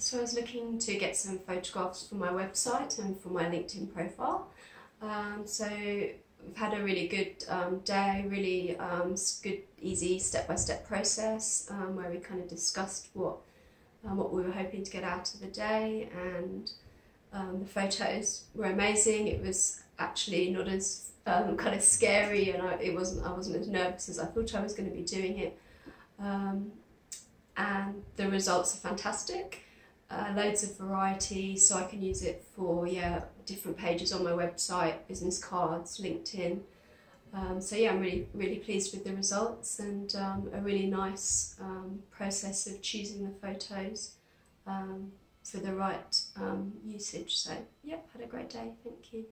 So I was looking to get some photographs for my website and for my LinkedIn profile. Um, so we've had a really good um, day, really um, good, easy step-by-step process um, where we kind of discussed what um, what we were hoping to get out of the day, and um, the photos were amazing. It was actually not as kind of scary, and I, it wasn't. I wasn't as nervous as I thought I was going to be doing it. and the results are fantastic uh, loads of variety so I can use it for yeah different pages on my website, business cards, LinkedIn. Um, so yeah, I'm really really pleased with the results and um, a really nice um, process of choosing the photos um, for the right um, usage. So yeah, had a great day. Thank you.